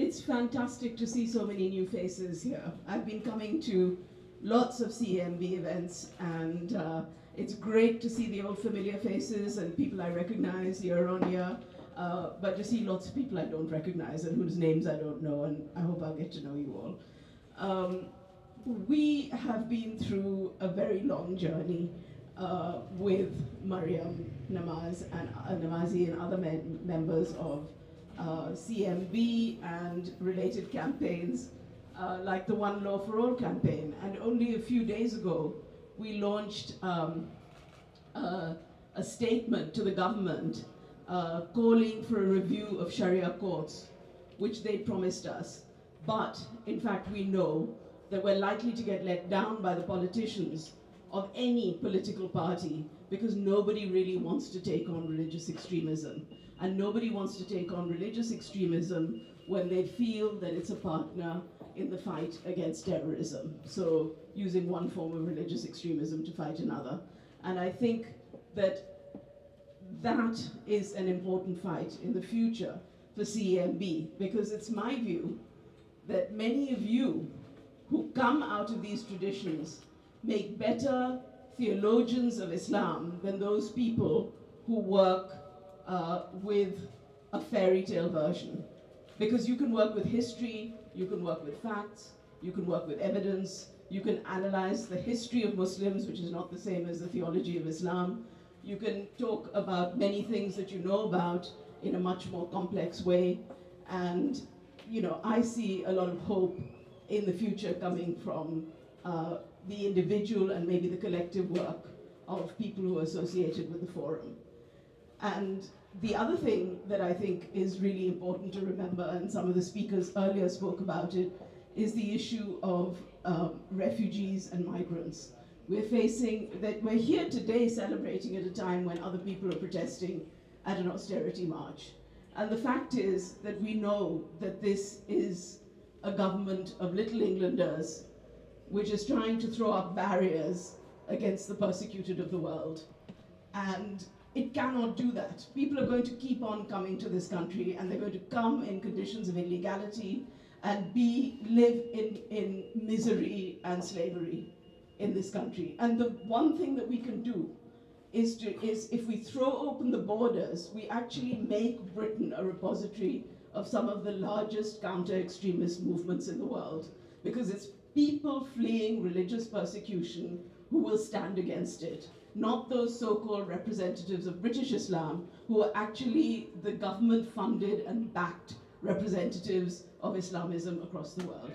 it's fantastic to see so many new faces here. I've been coming to lots of CMB events, and uh, it's great to see the old familiar faces and people I recognize year on year, uh, but to see lots of people I don't recognize and whose names I don't know, and I hope I'll get to know you all. Um, we have been through a very long journey uh, with Maryam Namaz and uh, Namazie and other members of CMB and related campaigns uh, like the One Law for All campaign. And only a few days ago, we launched um, uh, a statement to the government uh, calling for a review of Sharia courts, which they promised us. But in fact, we know that we're likely to get let down by the politicians of any political party because nobody really wants to take on religious extremism. And nobody wants to take on religious extremism when they feel that it's a partner in the fight against terrorism. So using one form of religious extremism to fight another. And I think that that is an important fight in the future for CEMB because it's my view that many of you who come out of these traditions make better theologians of Islam than those people who work uh, with a fairy tale version. Because you can work with history, you can work with facts, you can work with evidence, you can analyze the history of Muslims, which is not the same as the theology of Islam. You can talk about many things that you know about in a much more complex way. And, you know, I see a lot of hope in the future coming from uh, the individual and maybe the collective work of people who are associated with the forum. And the other thing that I think is really important to remember, and some of the speakers earlier spoke about it, is the issue of um, refugees and migrants. We're facing that we're here today celebrating at a time when other people are protesting at an austerity march. And the fact is that we know that this is a government of little Englanders which is trying to throw up barriers against the persecuted of the world. And it cannot do that. People are going to keep on coming to this country and they're going to come in conditions of illegality and be live in, in misery and slavery in this country. And the one thing that we can do is, to, is if we throw open the borders, we actually make Britain a repository of some of the largest counter-extremist movements in the world because it's people fleeing religious persecution who will stand against it, not those so-called representatives of British Islam who are actually the government-funded and backed representatives of Islamism across the world.